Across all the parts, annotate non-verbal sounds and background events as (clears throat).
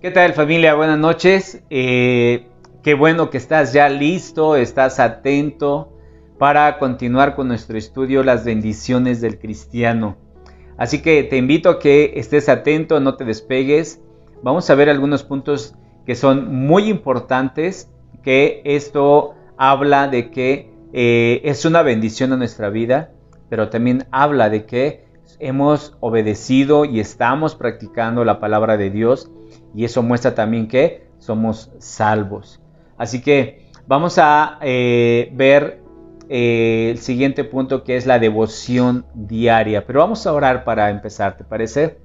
¿Qué tal familia? Buenas noches. Eh, qué bueno que estás ya listo, estás atento para continuar con nuestro estudio Las bendiciones del cristiano. Así que te invito a que estés atento, no te despegues. Vamos a ver algunos puntos que son muy importantes, que esto habla de que eh, es una bendición a nuestra vida, pero también habla de que hemos obedecido y estamos practicando la palabra de Dios y eso muestra también que somos salvos. Así que vamos a eh, ver eh, el siguiente punto que es la devoción diaria. Pero vamos a orar para empezar, ¿te parece?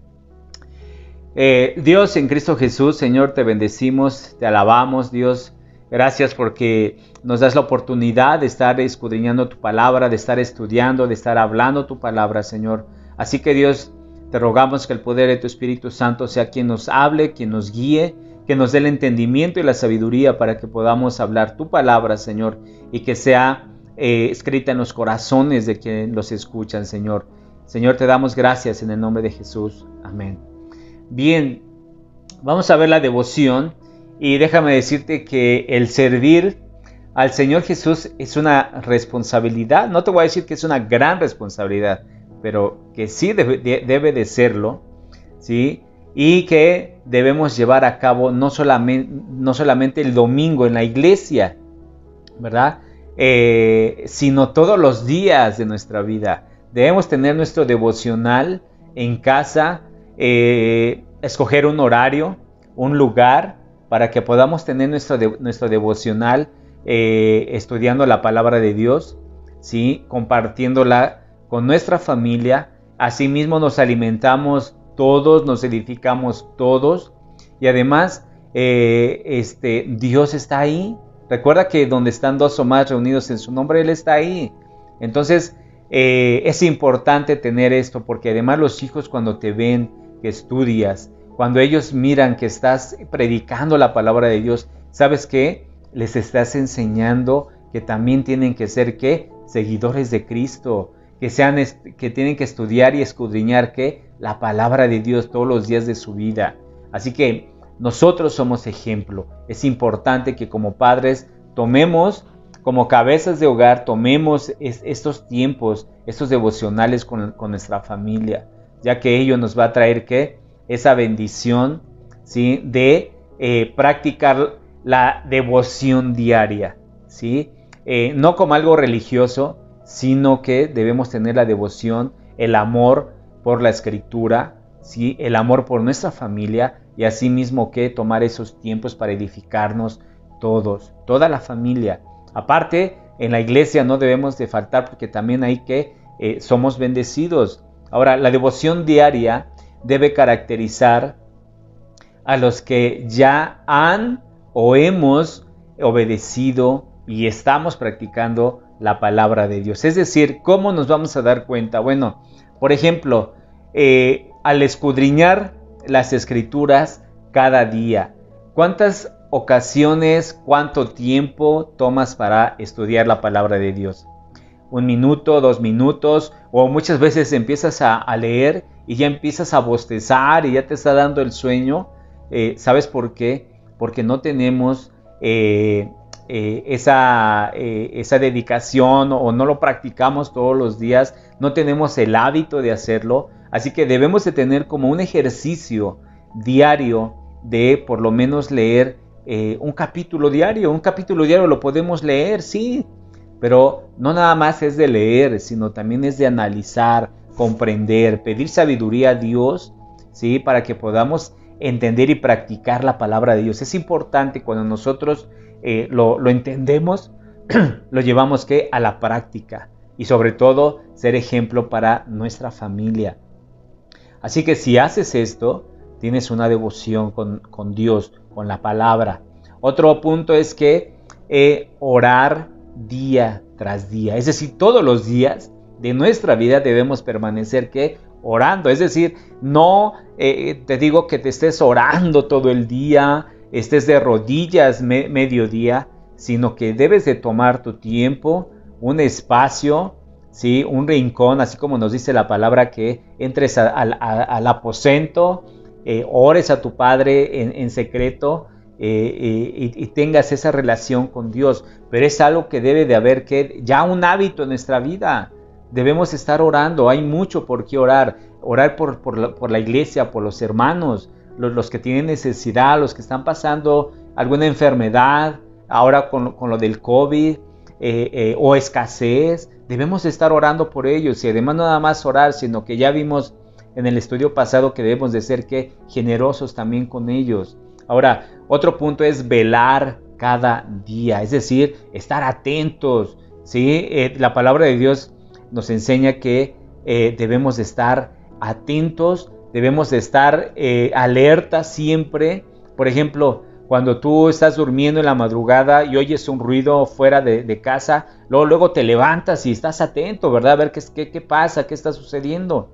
Eh, Dios en Cristo Jesús, Señor, te bendecimos, te alabamos, Dios. Gracias porque nos das la oportunidad de estar escudriñando tu palabra, de estar estudiando, de estar hablando tu palabra, Señor. Así que Dios, te rogamos que el poder de tu Espíritu Santo sea quien nos hable, quien nos guíe, que nos dé el entendimiento y la sabiduría para que podamos hablar tu palabra, Señor, y que sea eh, escrita en los corazones de quienes los escuchan, Señor. Señor, te damos gracias en el nombre de Jesús. Amén. Bien, vamos a ver la devoción y déjame decirte que el servir al Señor Jesús es una responsabilidad. No te voy a decir que es una gran responsabilidad, pero que sí debe, de serlo, ¿sí? Y que debemos llevar a cabo no solamente, el domingo en la iglesia, ¿verdad? Eh, sino todos los días de nuestra vida. Debemos tener nuestro devocional en casa, eh, escoger un horario, un lugar, para que podamos tener nuestro, nuestro devocional eh, estudiando la palabra de Dios, ¿sí? compartiéndola con nuestra familia. Asimismo nos alimentamos todos, nos edificamos todos y además este, Dios está ahí Recuerda que donde están dos o más reunidos en su nombre, Él está ahí. Entonces, eh, es importante tener esto porque además los hijos cuando te ven que estudias, cuando ellos miran que estás predicando la palabra de Dios, ¿sabes qué? Les estás enseñando que también tienen que ser qué? Seguidores de Cristo, que sean que tienen que estudiar y escudriñar qué? La palabra de Dios todos los días de su vida. Así que nosotros somos ejemplo. Es importante que como padres tomemos, como cabezas de hogar, tomemos estos tiempos, estos devocionales con, nuestra familia, ya que ello nos va a traer que esa bendición ¿sí? de eh, practicar la devoción diaria, ¿sí? Eh, no como algo religioso, sino que debemos tener la devoción, el amor por la escritura, ¿sí? el amor por nuestra familia y asimismo que tomar esos tiempos para edificarnos todos, toda la familia. Aparte, en la iglesia no debemos de faltar porque también hay que eh, somos bendecidos. Ahora, la devoción diaria debe caracterizar a los que ya han o hemos obedecido y estamos practicando la palabra de Dios. Es decir, ¿cómo nos vamos a dar cuenta? Bueno, por ejemplo, eh, al escudriñar las escrituras cada día. ¿Cuántas ocasiones, cuánto tiempo tomas para estudiar la palabra de Dios? Un minuto, dos minutos, o muchas veces empiezas a, leer y ya empiezas a bostezar y ya te está dando el sueño. Eh, ¿Sabes por qué? Porque no tenemos eh, eh, esa, esa dedicación o no lo practicamos todos los días, no tenemos el hábito de hacerlo Así que debemos de tener como un ejercicio diario de por lo menos leer eh, un capítulo diario. Un capítulo diario lo podemos leer, sí, pero no nada más es de leer, sino también es de analizar, comprender, pedir sabiduría a Dios, sí, para que podamos entender y practicar la palabra de Dios. Es importante cuando nosotros eh, lo, entendemos, (clears throat) lo llevamos a la práctica y sobre todo ser ejemplo para nuestra familia. Así que si haces esto, tienes una devoción con, Dios, con la palabra. Otro punto es que eh, orar día tras día. Es decir, todos los días de nuestra vida debemos permanecer que orando. Es decir, no eh, te digo que te estés orando todo el día, estés de rodillas mediodía, sino que debes de tomar tu tiempo, un espacio un rincón, así como nos dice la palabra, que entres al aposento eh, ores a tu Padre en, secreto eh, y, tengas esa relación con Dios. Pero es algo que debe de haber que ya un hábito en nuestra vida. Debemos estar orando, hay mucho por qué orar. Orar por, la, iglesia, por los hermanos, los, que tienen necesidad, los que están pasando alguna enfermedad, ahora con, lo del COVID eh, o escasez. Debemos estar orando por ellos y además no nada más orar, sino que ya vimos en el estudio pasado que debemos de ser que generosos también con ellos. Ahora, otro punto es velar cada día, es decir, estar atentos. ¿sí? Eh, la palabra de Dios nos enseña que eh, debemos de estar atentos, debemos de estar eh, alertas siempre. Por ejemplo, cuando tú estás durmiendo en la madrugada y oyes un ruido fuera de, casa, luego, luego te levantas y estás atento, ¿verdad? A ver qué, qué pasa, qué está sucediendo.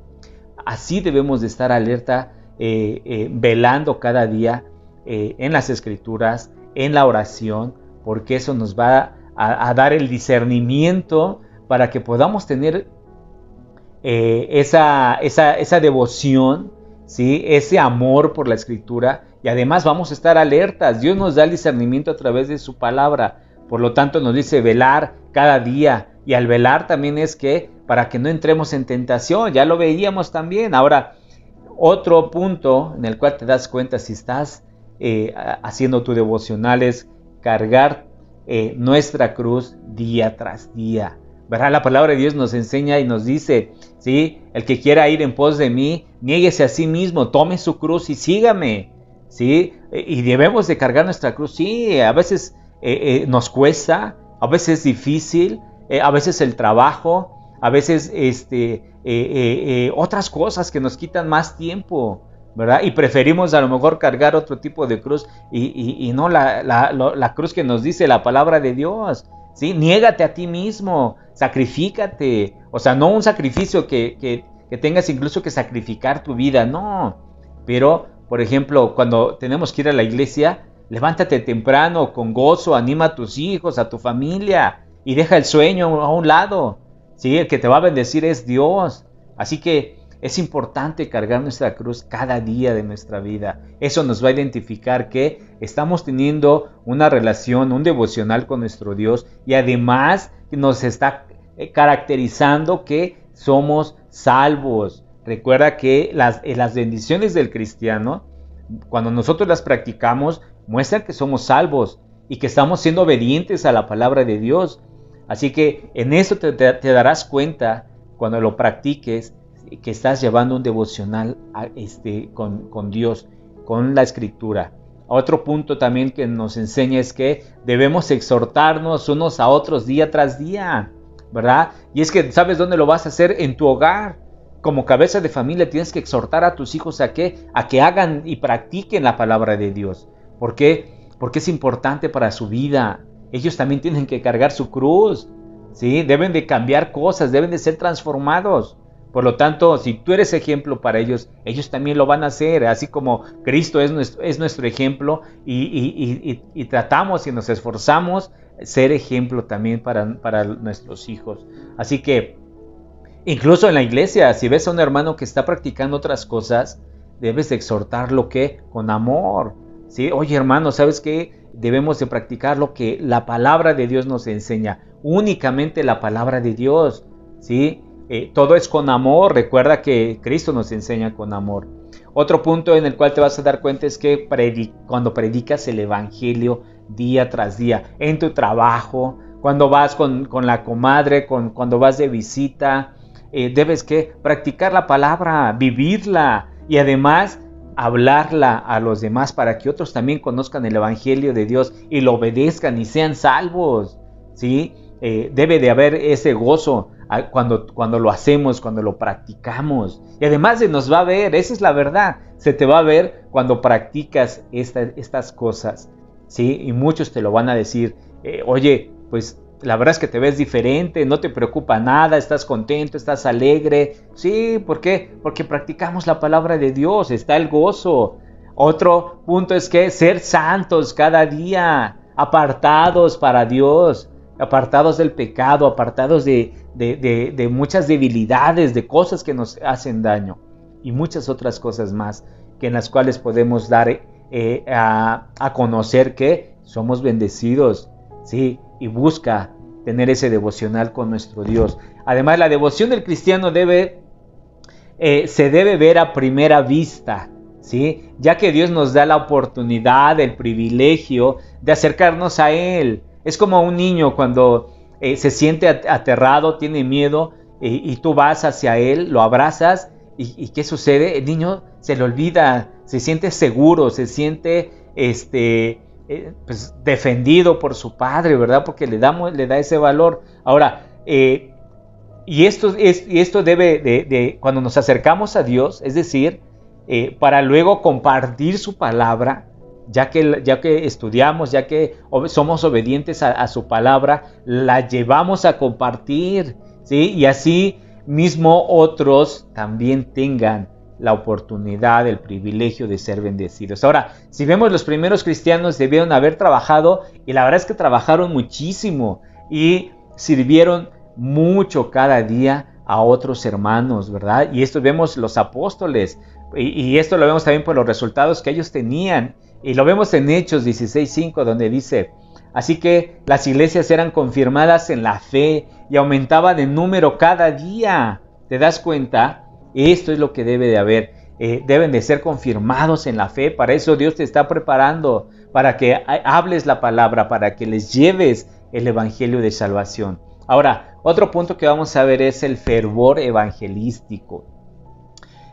Así debemos de estar alerta, eh, eh, velando cada día en las escrituras, en la oración, porque eso nos va a, dar el discernimiento para que podamos tener esa, esa, devoción, ¿sí? ese amor por la escritura y además vamos a estar alertas. Dios nos da el discernimiento a través de su palabra. Por lo tanto nos dice velar cada día. Y al velar también es que para que no entremos en tentación. Ya lo veíamos también. Ahora, otro punto en el cual te das cuenta si estás eh, haciendo tu devocional es cargar eh, nuestra cruz día tras día. ¿Verdad? La palabra de Dios nos enseña y nos dice, ¿sí? El que quiera ir en pos de mí, niéguese a sí mismo, tome su cruz y sígame. ¿Sí? Y debemos de cargar nuestra cruz. Sí, a veces eh, nos cuesta, a veces es difícil, a veces el trabajo, a veces este, eh, eh, eh, otras cosas que nos quitan más tiempo, ¿verdad? Y preferimos a lo mejor cargar otro tipo de cruz y, no la, cruz que nos dice la palabra de Dios. ¿Sí? Niégate a ti mismo, sacrifícate. O sea, no un sacrificio que, que tengas incluso que sacrificar tu vida, no. Pero, por ejemplo, cuando tenemos que ir a la iglesia, levántate temprano, con gozo, anima a tus hijos, a tu familia y deja el sueño a un lado. ¿sí? El que te va a bendecir es Dios. Así que es importante cargar nuestra cruz cada día de nuestra vida. Eso nos va a identificar que estamos teniendo una relación, un devocional con nuestro Dios y además nos está eh, caracterizando que somos salvos. Recuerda que las, eh, las bendiciones del cristiano, cuando nosotros las practicamos, muestran que somos salvos y que estamos siendo obedientes a la palabra de Dios. Así que en eso te, darás cuenta cuando lo practiques que estás llevando un devocional este, con, Dios, con la escritura. Otro punto también que nos enseña es que debemos exhortarnos unos a otros día tras día, ¿verdad? Y es que, ¿sabes dónde lo vas a hacer? En tu hogar. Como cabeza de familia tienes que exhortar a tus hijos a que, a que hagan y practiquen la palabra de Dios. ¿Por qué? Porque es importante para su vida, ellos también tienen que cargar su cruz, ¿sí? Deben de cambiar cosas, deben de ser transformados. Por lo tanto, si tú eres ejemplo para ellos, ellos también lo van a hacer, así como Cristo es nuestro, es nuestro ejemplo y, tratamos y nos esforzamos ser ejemplo también para, para nuestros hijos. Así que, incluso en la iglesia, si ves a un hermano que está practicando otras cosas, debes de exhortarlo que con amor. ¿sí? Oye hermano, ¿sabes qué? debemos de practicar lo que la palabra de Dios nos enseña, únicamente la palabra de Dios, ¿sí? Eh, todo es con amor, recuerda que Cristo nos enseña con amor. Otro punto en el cual te vas a dar cuenta es que cuando predicas el Evangelio día tras día, en tu trabajo, cuando vas con, la comadre, cuando vas de visita, eh, debes que practicar la palabra, vivirla y además hablarla a los demás para que otros también conozcan el Evangelio de Dios y lo obedezcan y sean salvos. ¿sí? Eh, debe de haber ese gozo cuando, cuando lo hacemos, cuando lo practicamos. Y además se nos va a ver, esa es la verdad, se te va a ver cuando practicas estas cosas. ¿sí? Y muchos te lo van a decir, eh, oye, pues la verdad es que te ves diferente, no te preocupa nada, estás contento, estás alegre. Sí, ¿por qué? Porque practicamos la palabra de Dios, está el gozo. Otro punto es que ser santos cada día, apartados para Dios, apartados del pecado, apartados de, muchas debilidades, de cosas que nos hacen daño y muchas otras cosas más. que en las cuales podemos dar eh, a, a, conocer que somos bendecidos, ¿sí? Y busca tener ese devocional con nuestro Dios. Además, la devoción del cristiano debe, eh, se debe ver a primera vista, ¿sí? Ya que Dios nos da la oportunidad, el privilegio de acercarnos a Él. Es como un niño cuando eh, se siente aterrado, tiene miedo, y tú vas hacia Él, lo abrazas, y, ¿qué sucede? El niño se le olvida, se siente seguro, se siente este, eh, pues, defendido por su padre, ¿verdad? Porque le, damos, le da ese valor. Ahora, eh, y, esto, es, y esto debe de, cuando nos acercamos a Dios, es decir, eh, para luego compartir su palabra, ya que, ya que estudiamos, ya que somos obedientes a, su palabra, la llevamos a compartir, ¿sí? Y así mismo otros también tengan la oportunidad, el privilegio de ser bendecidos. Ahora, si vemos los primeros cristianos debieron haber trabajado y la verdad es que trabajaron muchísimo y sirvieron mucho cada día a otros hermanos, ¿verdad? Y esto vemos los apóstoles y, esto lo vemos también por los resultados que ellos tenían y lo vemos en Hechos 16.5 donde dice, así que las iglesias eran confirmadas en la fe y aumentaban en número cada día. ¿Te das cuenta? Esto es lo que debe de haber. Eh, deben de ser confirmados en la fe. Para eso Dios te está preparando, para que hables la palabra, para que les lleves el Evangelio de salvación. Ahora, otro punto que vamos a ver es el fervor evangelístico.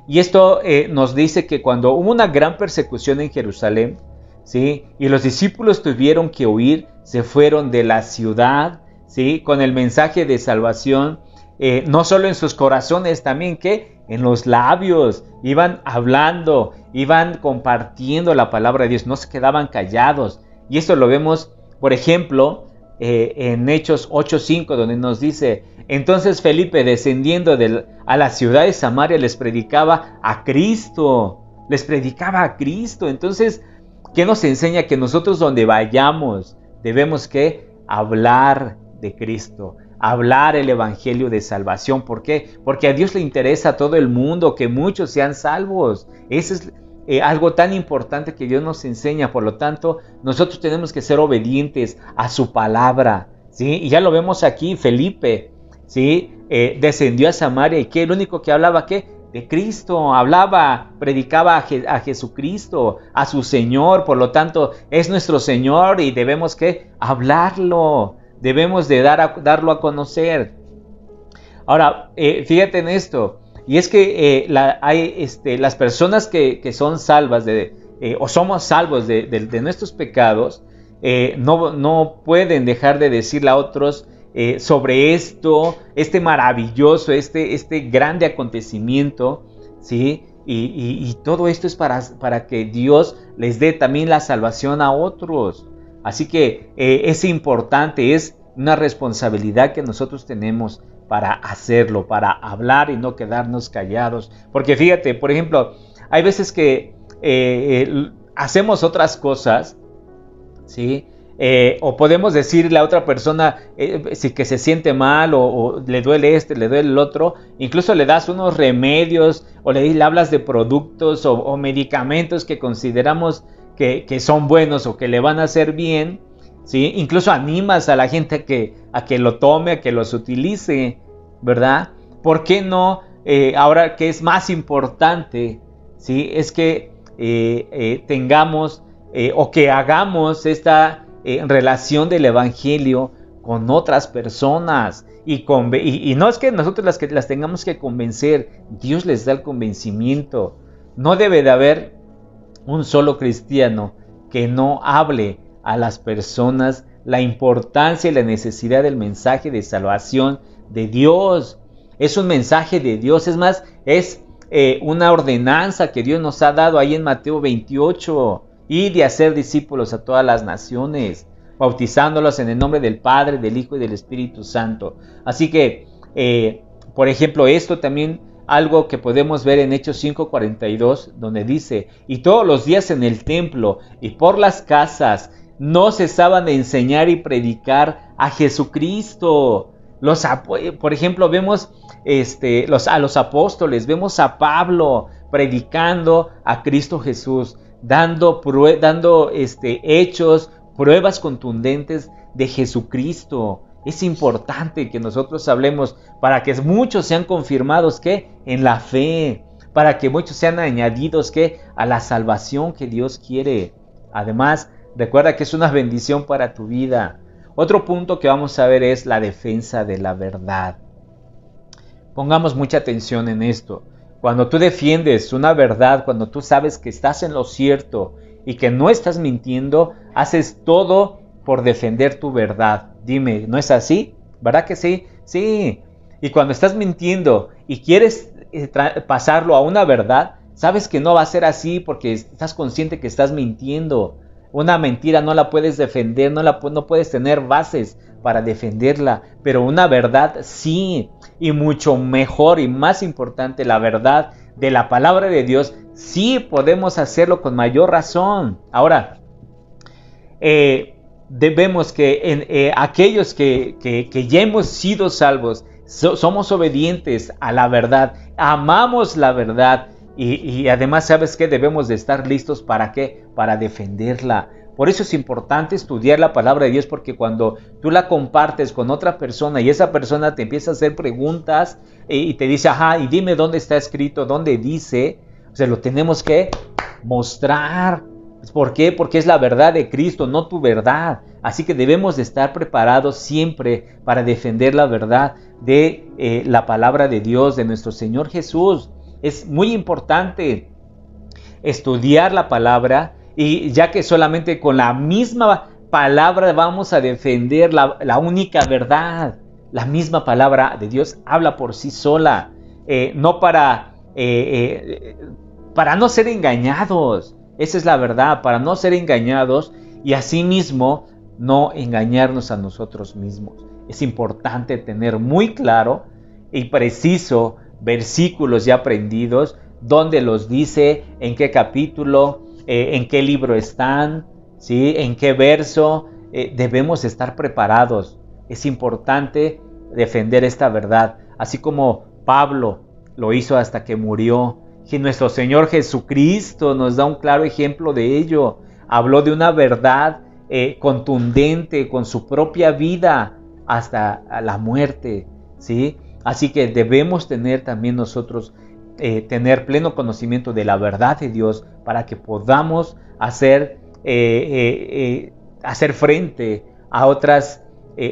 Y esto eh, nos dice que cuando hubo una gran persecución en Jerusalén, ¿sí? y los discípulos tuvieron que huir, se fueron de la ciudad, ¿sí? con el mensaje de salvación, eh, no solo en sus corazones, también que en los labios, iban hablando, iban compartiendo la palabra de Dios, no se quedaban callados. Y esto lo vemos, por ejemplo, eh, en Hechos 8.5, donde nos dice, entonces Felipe descendiendo a la ciudad de Samaria les predicaba a Cristo, les predicaba a Cristo. Entonces, ¿qué nos enseña? Que nosotros donde vayamos debemos que hablar de Cristo, hablar el Evangelio de salvación. ¿Por qué? Porque a Dios le interesa a todo el mundo que muchos sean salvos. Eso es eh, algo tan importante que Dios nos enseña. Por lo tanto, nosotros tenemos que ser obedientes a su palabra. ¿sí? Y ya lo vemos aquí, Felipe, ¿sí? Eh, descendió a Samaria y que el único que hablaba, ¿qué? De Cristo, hablaba, predicaba a, Jesucristo, a su Señor, por lo tanto es nuestro Señor y debemos que hablarlo, debemos de darlo a conocer. Ahora, eh, fíjate en esto, y es que eh, hay este, las personas que, son salvas de, eh, o somos salvos de, nuestros pecados, no, no, pueden dejar de decirle a otros sobre esto, este maravilloso, este, este grande acontecimiento, ¿sí? Y, y, todo esto es para, para que Dios les dé también la salvación a otros. Así que eh, es importante, es una responsabilidad que nosotros tenemos para hacerlo, para hablar y no quedarnos callados. Porque fíjate, por ejemplo, hay veces que eh, hacemos otras cosas, ¿sí? Eh, o podemos decirle a otra persona si que se siente mal o, le duele este, le duele el otro, incluso le das unos remedios o le, hablas de productos o medicamentos que consideramos que, son buenos o que le van a hacer bien, ¿sí? Incluso animas a la gente a que, a que lo tome, a que los utilice, ¿verdad? ¿Por qué no? Eh, ahora que es más importante, ¿sí? Es que eh, eh, tengamos o que hagamos esta relación del Evangelio con otras personas. Y, y, no es que nosotros las, que las tengamos que convencer, Dios les da el convencimiento. No debe de haber un solo cristiano que no hable a las personas la importancia y la necesidad del mensaje de salvación de Dios. Es un mensaje de Dios, es más, es eh, una ordenanza que Dios nos ha dado ahí en Mateo 28 y de hacer discípulos a todas las naciones, bautizándolos en el nombre del Padre, del Hijo y del Espíritu Santo. Así que, eh, por ejemplo, esto también algo que podemos ver en Hechos 5:42, donde dice, y todos los días en el templo y por las casas no cesaban de enseñar y predicar a Jesucristo. Los, por ejemplo, vemos este, los, a los apóstoles, vemos a Pablo. predicando a Cristo Jesús, dando, dando este, hechos, pruebas contundentes de Jesucristo. Es importante que nosotros hablemos para que muchos sean confirmados que en la fe, para que muchos sean añadidos que a la salvación que Dios quiere. Además, recuerda que es una bendición para tu vida. Otro punto que vamos a ver es la defensa de la verdad. Pongamos mucha atención en esto. Cuando tú defiendes una verdad, cuando tú sabes que estás en lo cierto y que no estás mintiendo, haces todo por defender tu verdad. Dime, ¿no es así? ¿Verdad que sí? Sí. Y cuando estás mintiendo y quieres eh, pasarlo a una verdad, sabes que no va a ser así porque estás consciente que estás mintiendo. Una mentira no la puedes defender, no, la, no puedes tener bases para defenderla, pero una verdad sí, y mucho mejor y más importante, la verdad de la palabra de Dios, sí podemos hacerlo con mayor razón. Ahora, eh, debemos que en, eh, aquellos que, que, ya hemos sido salvos, somos obedientes a la verdad, amamos la verdad y, además sabes que debemos de estar listos para qué? Para defenderla. Por eso es importante estudiar la palabra de Dios porque cuando tú la compartes con otra persona y esa persona te empieza a hacer preguntas y, te dice, ajá, y dime dónde está escrito, dónde dice, o sea, lo tenemos que mostrar, ¿Por qué? Porque es la verdad de Cristo, no tu verdad. Así que debemos de estar preparados siempre para defender la verdad de eh, la palabra de Dios, de nuestro Señor Jesús. Es muy importante estudiar la palabra y ya que solamente con la misma palabra vamos a defender la, única verdad. La misma palabra de Dios habla por sí sola, eh, no para, eh, para no ser engañados. Esa es la verdad, para no ser engañados y asimismo no engañarnos a nosotros mismos. Es importante tener muy claro y preciso versículos ya aprendidos, dónde los dice, en qué capítulo, eh, en qué libro están, ¿sí? en qué verso. Eh, debemos estar preparados. Es importante defender esta verdad, así como Pablo lo hizo hasta que murió que nuestro Señor Jesucristo nos da un claro ejemplo de ello. Habló de una verdad eh, contundente con su propia vida hasta la muerte, ¿sí? Así que debemos tener también nosotros eh, tener pleno conocimiento de la verdad de Dios para que podamos hacer, eh, hacer frente a otras,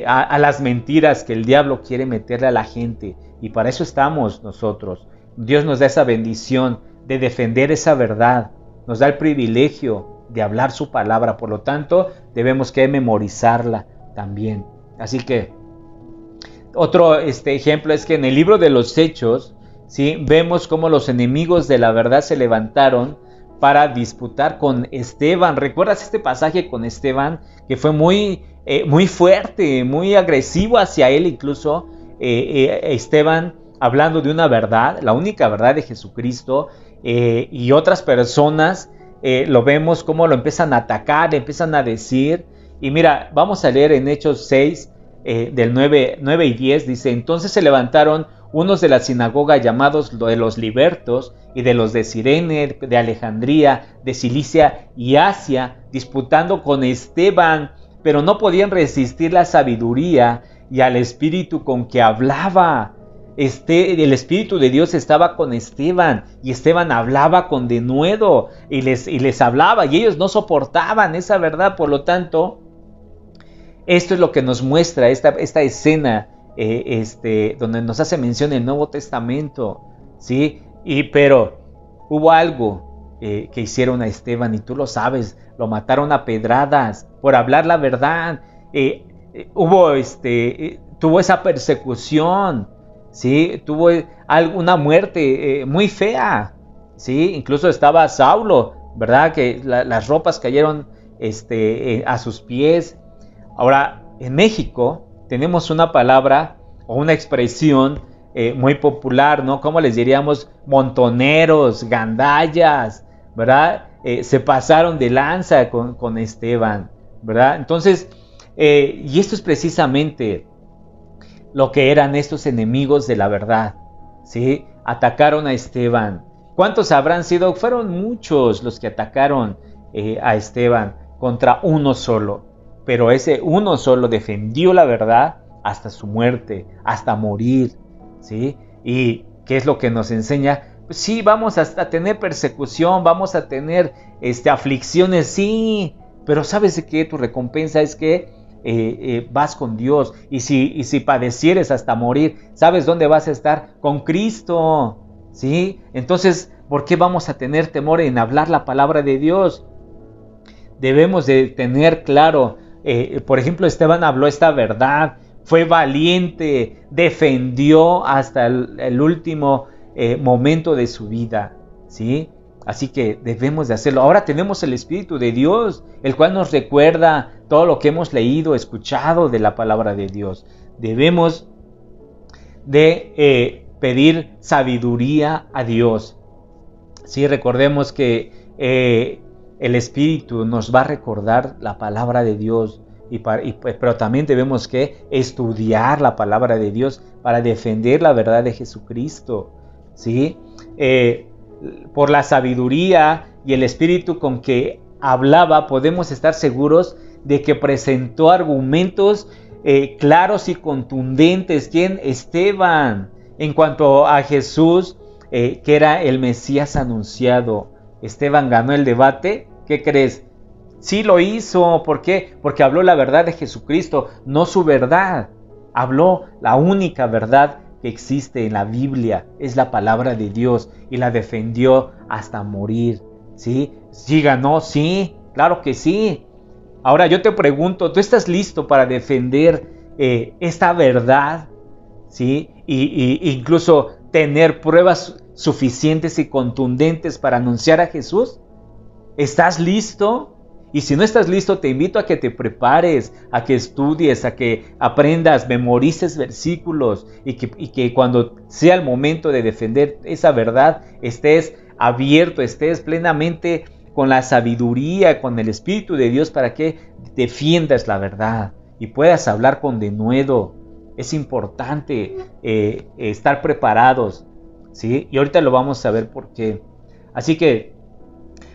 a las mentiras que el diablo quiere meterle a la gente. Y para eso estamos nosotros. Dios nos da esa bendición de defender esa verdad, nos da el privilegio de hablar su palabra, por lo tanto debemos que memorizarla también. Así que otro este, ejemplo es que en el libro de los Hechos, ¿sí? vemos cómo los enemigos de la verdad se levantaron para disputar con Esteban. ¿Recuerdas este pasaje con Esteban que fue muy, eh, muy fuerte, muy agresivo hacia él incluso? Eh, eh, Esteban hablando de una verdad, la única verdad de Jesucristo, y otras personas lo vemos como lo empiezan a atacar, empiezan a decir. Y mira, vamos a leer en Hechos 6, eh, del 9, 9 y 10, dice, entonces se levantaron unos de la sinagoga llamados de los libertos y de los de Sirene, de Alejandría, de Cilicia y Asia, disputando con Esteban, pero no podían resistir la sabiduría y al espíritu con que hablaba. Este, el Espíritu de Dios estaba con Esteban y Esteban hablaba con denuedo y les, y les hablaba y ellos no soportaban esa verdad. Por lo tanto, esto es lo que nos muestra esta, escena eh, este, donde nos hace mención el Nuevo Testamento. ¿sí? Y, pero hubo algo eh, que hicieron a Esteban y tú lo sabes, lo mataron a pedradas por hablar la verdad. Eh, hubo este, tuvo esa persecución. ¿sí? Tuvo una muerte muy fea, ¿sí? Incluso estaba Saulo, ¿verdad? Que las ropas cayeron este, a sus pies. Ahora, en México tenemos una palabra o una expresión eh, muy popular, ¿no? Como les diríamos, montoneros, gandallas, ¿verdad? se pasaron de lanza con, Esteban, ¿verdad? Entonces, y esto es precisamente lo que eran estos enemigos de la verdad. ¿sí? Atacaron a Esteban ¿Cuántos habrán sido? Fueron muchos los que atacaron eh, a Esteban contra uno solo. Pero ese uno solo defendió la verdad hasta su muerte, hasta morir. ¿Sí? ¿Y qué es lo que nos enseña? Pues sí, vamos a tener persecución, vamos a tener este, aflicciones, sí. Pero ¿sabes qué? Tu recompensa es que eh, eh, vas con Dios. Y si, y si padecieres hasta morir, ¿sabes dónde vas a estar? Con Cristo. ¿Sí? Entonces, ¿por qué vamos a tener temor en hablar la palabra de Dios? Debemos de tener claro, eh, por ejemplo, Esteban habló esta verdad, fue valiente, defendió hasta el, último momento de su vida, ¿sí? Así que debemos de hacerlo. Ahora tenemos el Espíritu de Dios, el cual nos recuerda todo lo que hemos leído, escuchado de la palabra de Dios. Debemos de eh, pedir sabiduría a Dios. Sí, recordemos que eh, el Espíritu nos va a recordar la palabra de Dios, y, pero también debemos que estudiar la palabra de Dios para defender la verdad de Jesucristo. ¿sí? Eh, por la sabiduría y el espíritu con que hablaba, podemos estar seguros de que presentó argumentos eh, claros y contundentes. ¿Quién? Esteban. En cuanto a Jesús, eh, que era el Mesías anunciado. Esteban ganó el debate. ¿Qué crees? Sí lo hizo. ¿Por qué? Porque habló la verdad de Jesucristo, no su verdad. Habló la única verdad que existe en la Biblia, es la palabra de Dios y la defendió hasta morir. ¿Sí? ¿Sí ganó? Sí, claro que sí. Ahora yo te pregunto, ¿tú estás listo para defender eh, esta verdad? ¿Sí? Y, y incluso tener pruebas suficientes y contundentes para anunciar a Jesús? ¿Estás listo? Y si no estás listo, te invito a que te prepares, a que estudies, a que aprendas, memorices versículos y que, cuando sea el momento de defender esa verdad, estés abierto, estés plenamente con la sabiduría, con el Espíritu de Dios para que defiendas la verdad y puedas hablar con denuedo. Es importante eh, estar preparados, ¿sí? Y ahorita lo vamos a ver por qué. Así que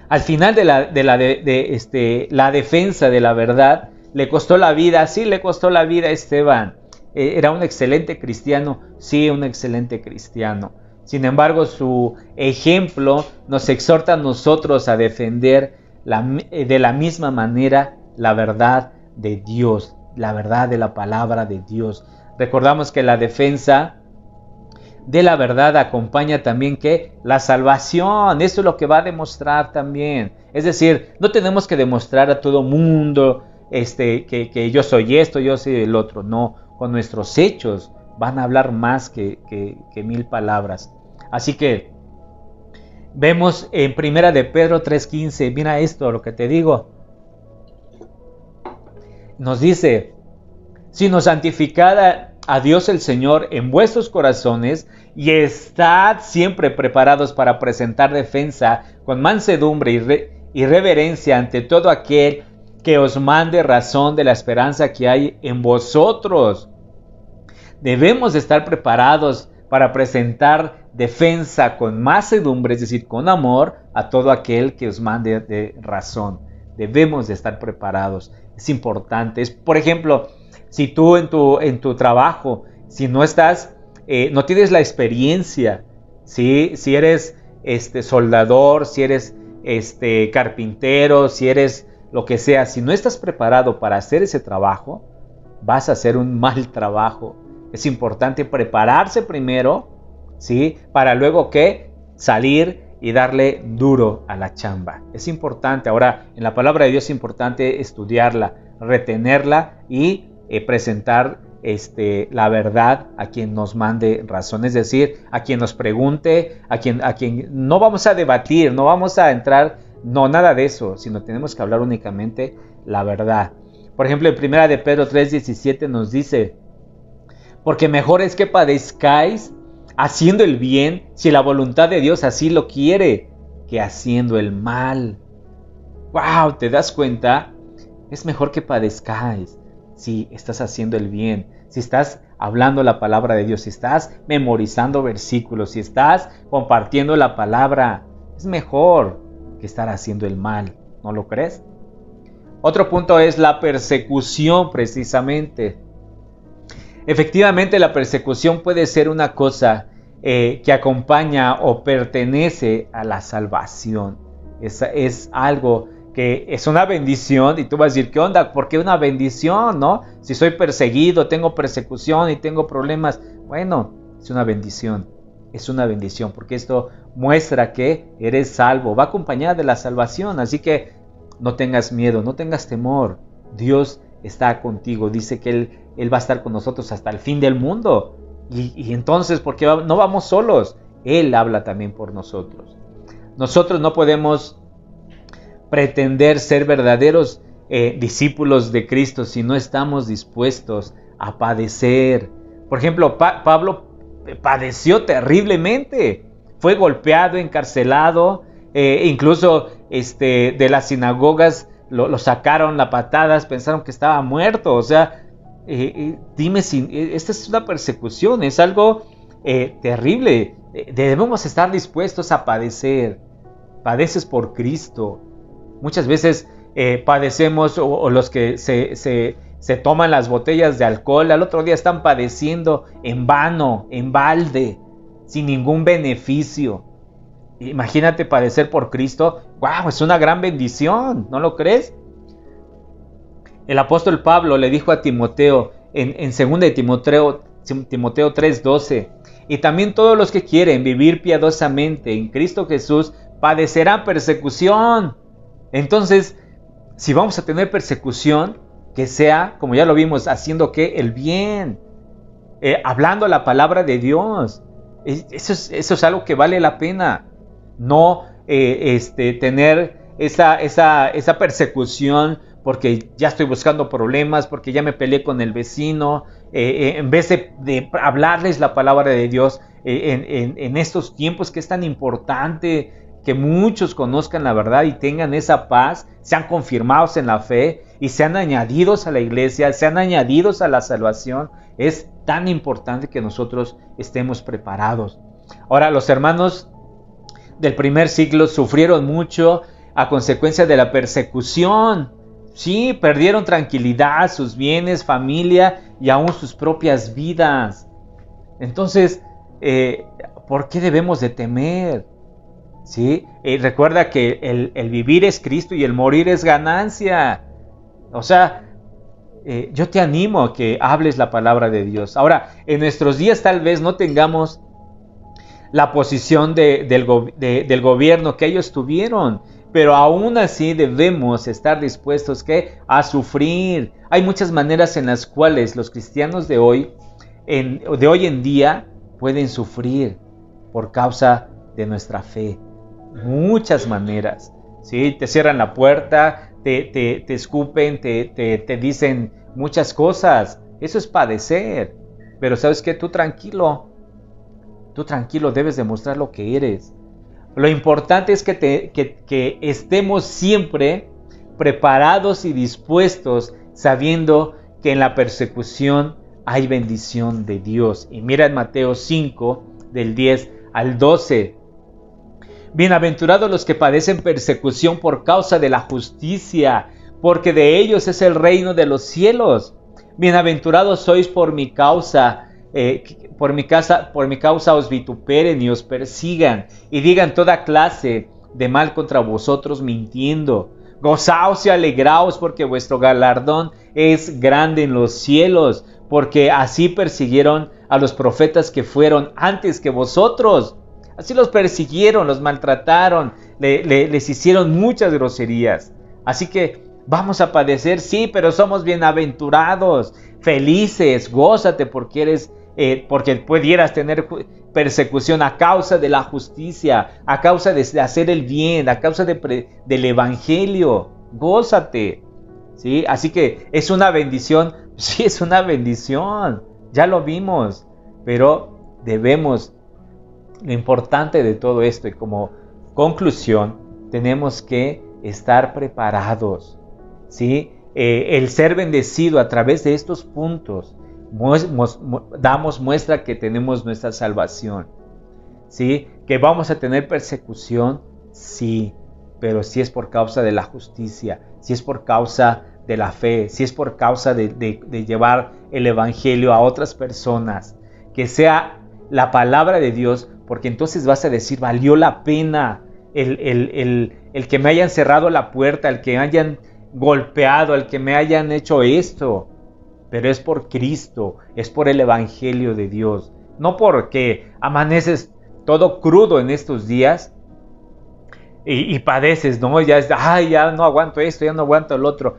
al final de la, de la, este, la defensa de la verdad, le costó la vida, sí le costó la vida a Esteban. Eh, era un excelente cristiano, sí, un excelente cristiano. Sin embargo, su ejemplo nos exhorta a nosotros a defender eh, de la misma manera la verdad de Dios, la verdad de la palabra de Dios. Recordamos que la defensa de la verdad acompaña también que la salvación, eso es lo que va a demostrar también. Es decir, no tenemos que demostrar a todo mundo este, que, yo soy esto, yo soy el otro, no, con nuestros hechos van a hablar más que, que mil palabras. Así que vemos en primera de Pedro 3.15, mira esto, lo que te digo. Nos dice, sino santificada a Dios el Señor en vuestros corazones y estad siempre preparados para presentar defensa con mansedumbre y, reverencia ante todo aquel que os mande razón de la esperanza que hay en vosotros. Debemos estar preparados para presentar defensa con mansedumbre, es decir, con amor, a todo aquel que os mande de razón. Debemos de estar preparados. Es importante. Es, por ejemplo, si tú en tu, en tu trabajo, si no estás, eh, no tienes la experiencia, si eres este, soldador, si eres este, carpintero, si eres lo que sea, si no estás preparado para hacer ese trabajo, vas a hacer un mal trabajo. Es importante prepararse primero, ¿sí? Para luego que salir y darle duro a la chamba. Es importante. Ahora, en la palabra de Dios es importante estudiarla, retenerla y eh, presentar este, la verdad a quien nos mande razón, es decir, a quien nos pregunte, a quien, a quien no vamos a debatir, no vamos a entrar, no, nada de eso, sino tenemos que hablar únicamente la verdad. Por ejemplo, en primera de Pedro 3:17 nos dice, porque mejor es que padezcáis haciendo el bien, si la voluntad de Dios así lo quiere, que haciendo el mal. ¡Wow! ¿Te das cuenta? Es mejor que padezcáis si estás haciendo el bien, si estás hablando la palabra de Dios, si estás memorizando versículos, si estás compartiendo la palabra, es mejor que estar haciendo el mal, ¿no lo crees? Otro punto es la persecución precisamente. Efectivamente la persecución puede ser una cosa eh, que acompaña o pertenece a la salvación. Es, es algo es una bendición y tú vas a decir, ¿qué onda? ¿Por qué una bendición? ¿No? Si soy perseguido, tengo persecución y tengo problemas. Bueno, es una bendición. Es una bendición porque esto muestra que eres salvo. Va acompañada de la salvación. Así que no tengas miedo, no tengas temor. Dios está contigo. Dice que Él, él va a estar con nosotros hasta el fin del mundo. Y, y entonces, ¿por qué no vamos solos? Él habla también por nosotros. Nosotros no podemos pretender ser verdaderos eh, discípulos de Cristo si no estamos dispuestos a padecer. Por ejemplo, Pablo padeció terriblemente, fue golpeado, encarcelado, eh, incluso este, de las sinagogas lo, sacaron la patadas, pensaron que estaba muerto. O sea, eh, dime si esta es una persecución, es algo terrible. Debemos estar dispuestos a padecer. Padeces por Cristo, Muchas veces eh, padecemos o, los que se, se, toman las botellas de alcohol, al otro día están padeciendo en vano, en balde, sin ningún beneficio. Imagínate padecer por Cristo. ¡Wow! Es una gran bendición, ¿no lo crees? El apóstol Pablo le dijo a Timoteo en, en 2 de Timoteo, Timoteo 3:12, y también todos los que quieren vivir piadosamente en Cristo Jesús padecerán persecución. Entonces, si vamos a tener persecución, que sea, como ya lo vimos, haciendo que el bien, eh, hablando la palabra de Dios. Eso es, algo que vale la pena. No eh, este, tener esa, persecución porque ya estoy buscando problemas, porque ya me peleé con el vecino, eh, en vez de, hablarles la palabra de Dios en, estos tiempos que es tan importante que muchos conozcan la verdad y tengan esa paz, sean confirmados en la fe y sean añadidos a la iglesia, sean añadidos a la salvación, es tan importante que nosotros estemos preparados. Ahora, los hermanos del primer siglo sufrieron mucho a consecuencia de la persecución. Sí, perdieron tranquilidad, sus bienes, familia y aún sus propias vidas. Entonces, eh, ¿por qué debemos de temer? ¿Sí? Y recuerda que el, vivir es Cristo y el morir es ganancia. O sea, eh, yo te animo a que hables la palabra de Dios. Ahora, en nuestros días tal vez no tengamos la posición del, gobierno que ellos tuvieron, pero aún así debemos estar dispuestos a sufrir. Hay muchas maneras en las cuales los cristianos de hoy, en, de hoy en día, pueden sufrir por causa de nuestra fe muchas maneras. ¿sí? Te cierran la puerta, te, te, escupen, te, te, dicen muchas cosas. Eso es padecer. Pero sabes que tú tranquilo, tú tranquilo debes demostrar lo que eres. Lo importante es que, te, que, que estemos siempre preparados y dispuestos sabiendo que en la persecución hay bendición de Dios. Y mira en Mateo 5, del 10 al 12, Bienaventurados los que padecen persecución por causa de la justicia, porque de ellos es el reino de los cielos. Bienaventurados sois por mi causa, eh, por mi casa, por mi causa os vituperen y os persigan y digan toda clase de mal contra vosotros mintiendo. Gozaos y alegraos porque vuestro galardón es grande en los cielos, porque así persiguieron a los profetas que fueron antes que vosotros. Así los persiguieron, los maltrataron, les hicieron muchas groserías. Así que vamos a padecer, sí, pero somos bienaventurados, felices, gózate porque eres, eh, porque pudieras tener persecución a causa de la justicia, a causa de, hacer el bien, a causa de, del evangelio. Gózate. ¿sí? Así que es una bendición, (laughs) sí, es una bendición, ya lo vimos, pero debemos lo importante de todo esto y como conclusión, tenemos que estar preparados. ¿sí? Eh, el ser bendecido a través de estos puntos damos muestra que tenemos nuestra salvación. ¿Sí? Que vamos a tener persecución, sí, pero si es por causa de la justicia, si es por causa de la fe, si es por causa de, llevar el Evangelio a otras personas, que sea la palabra de Dios, porque entonces vas a decir, valió la pena el, el que me hayan cerrado la puerta, el que me hayan golpeado, el que me hayan hecho esto, pero es por Cristo, es por el Evangelio de Dios, no porque amaneces todo crudo en estos días y, padeces, ¿no? Ya ya no aguanto esto, ya no aguanto el otro.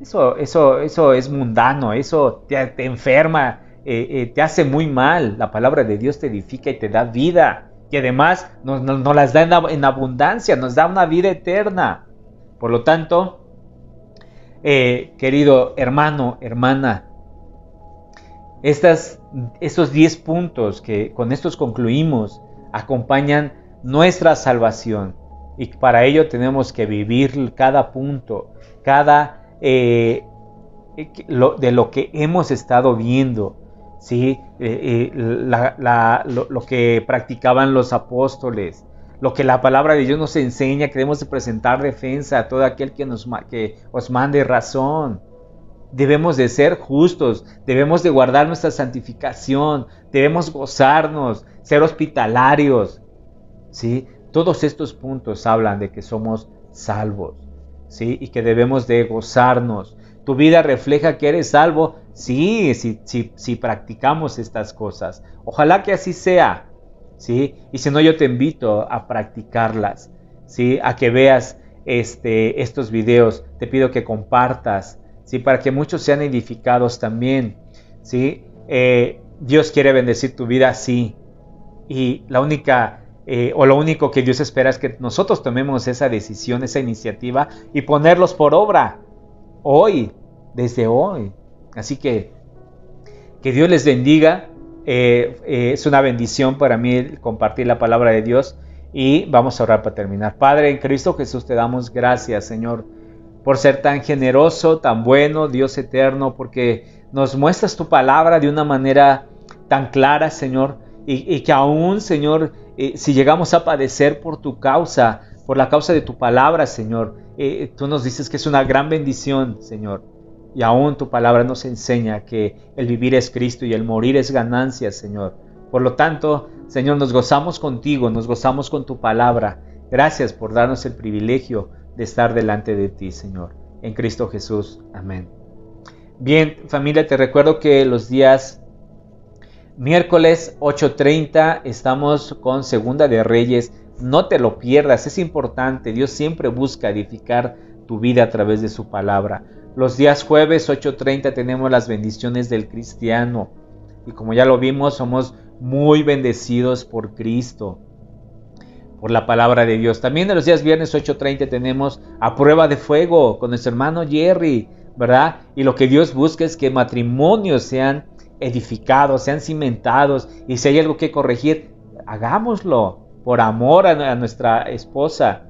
Eso, eso, eso es mundano, eso te, enferma, eh, eh, te hace muy mal. La palabra de Dios te edifica y te da vida. Y además nos, las da en, abundancia, nos da una vida eterna. Por lo tanto, eh, querido hermano, hermana, estas, estos 10 puntos que con estos concluimos acompañan nuestra salvación. Y para ello tenemos que vivir cada punto, cada de lo que hemos estado viendo, ¿sí? Eh, lo, que practicaban los apóstoles, lo que la palabra de Dios nos enseña, que debemos de presentar defensa a todo aquel que, nos, que os mande razón. Debemos de ser justos, debemos de guardar nuestra santificación, debemos gozarnos, ser hospitalarios. ¿sí? Todos estos puntos hablan de que somos salvos ¿sí? y que debemos de gozarnos. ¿Tu vida refleja que eres salvo? Sí, si, si practicamos estas cosas. Ojalá que así sea. ¿sí? Y si no, yo te invito a practicarlas, ¿sí? A que veas este, estos videos. Te pido que compartas, ¿sí? Para que muchos sean edificados también, ¿sí? Eh, Dios quiere bendecir tu vida, sí. Y la única... Eh, o lo único que Dios espera es que nosotros tomemos esa decisión, esa iniciativa y ponerlos por obra hoy, desde hoy. Así que que Dios les bendiga eh, eh, es una bendición para mí compartir la palabra de Dios y vamos a orar para terminar. Padre, en Cristo Jesús te damos gracias, Señor, por ser tan generoso, tan bueno, Dios eterno, porque nos muestras tu palabra de una manera tan clara, Señor, y, que aún, Señor, eh, si llegamos a padecer por tu causa, por la causa de tu palabra, Señor, tú nos dices que es una gran bendición, Señor. Y aún tu palabra nos enseña que el vivir es Cristo y el morir es ganancia, Señor. Por lo tanto, Señor, nos gozamos contigo, nos gozamos con tu palabra. Gracias por darnos el privilegio de estar delante de ti, Señor. En Cristo Jesús. Amén. Bien, familia, te recuerdo que los días miércoles 8.30 estamos con Segunda de Reyes. No te lo pierdas, es importante. Dios siempre busca edificar tu vida a través de su palabra. Los días jueves 8.30 tenemos las bendiciones del cristiano. Y como ya lo vimos, somos muy bendecidos por Cristo, por la palabra de Dios. También en los días viernes 8.30 tenemos a prueba de fuego con nuestro hermano Jerry, ¿verdad? Y lo que Dios busca es que matrimonios sean edificados, sean cimentados. Y si hay algo que corregir, hagámoslo por amor a nuestra esposa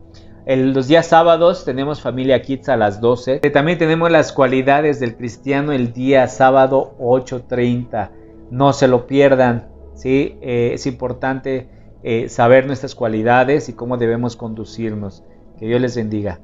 los días sábados tenemos familia Kids a las 12. Eh, también tenemos las cualidades del cristiano el día sábado 8.30. No se lo pierdan. ¿sí? Eh, es importante eh, saber nuestras cualidades y cómo debemos conducirnos. Que Dios les bendiga.